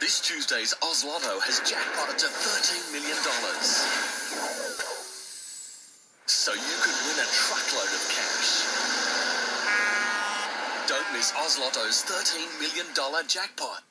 This Tuesday's Oz Lotto has jackpotted to $13 million. So you could win a truckload of cash. Don't miss Oz Lotto's $13 million jackpot.